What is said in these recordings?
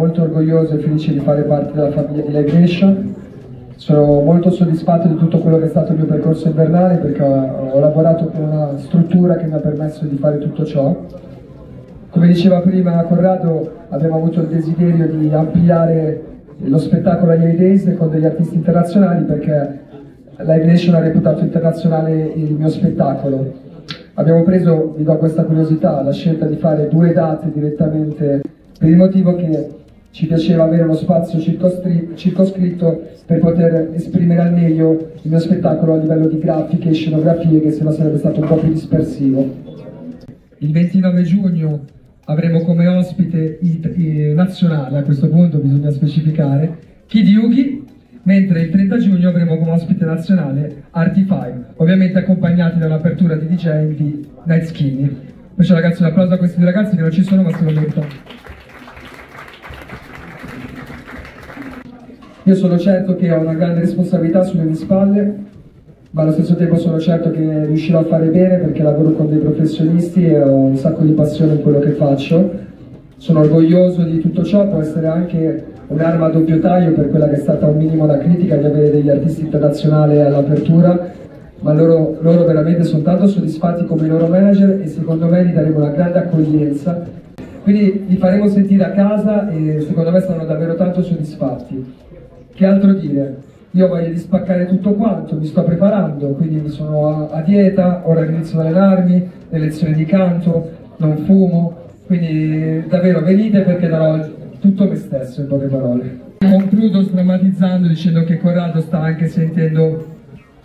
molto orgoglioso e felice di fare parte della famiglia di Live Nation. Sono molto soddisfatto di tutto quello che è stato il mio percorso invernale perché ho lavorato con una struttura che mi ha permesso di fare tutto ciò. Come diceva prima Corrado, abbiamo avuto il desiderio di ampliare lo spettacolo agli Days con degli artisti internazionali perché Live Nation ha reputato internazionale il mio spettacolo Abbiamo preso, vi do questa curiosità, la scelta di fare due date direttamente per il motivo che ci piaceva avere uno spazio circoscritto per poter esprimere al meglio il mio spettacolo a livello di grafiche e scenografie che sennò sarebbe stato un po' più dispersivo. Il 29 giugno avremo come ospite nazionale, a questo punto bisogna specificare, Kid Yugi mentre il 30 giugno avremo come ospite nazionale Artify, ovviamente accompagnati da un'apertura di DJ di Night Skinny. Invece ragazzi un applauso a questi due ragazzi che non ci sono ma se lo meritano. Io sono certo che ho una grande responsabilità sulle mie spalle, ma allo stesso tempo sono certo che riuscirò a fare bene perché lavoro con dei professionisti e ho un sacco di passione in quello che faccio. Sono orgoglioso di tutto ciò, può essere anche un'arma a doppio taglio per quella che è stata un minimo la critica di avere degli artisti internazionali all'apertura, ma loro, loro veramente sono tanto soddisfatti come i loro manager e secondo me gli daremo una grande accoglienza. Quindi li faremo sentire a casa e secondo me saranno davvero tanto soddisfatti. Che altro dire? Io voglio di spaccare tutto quanto, mi sto preparando, quindi sono a, a dieta, ora inizio ad allenarmi, le lezioni di canto, non fumo, quindi davvero venite perché darò tutto me stesso in poche parole. Concludo sdrammatizzando dicendo che Corrado sta anche sentendo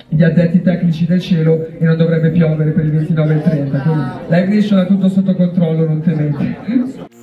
gli addetti tecnici del cielo e non dovrebbe piovere per il 29 e il 30, quindi la Ignition ha tutto sotto controllo, non temete.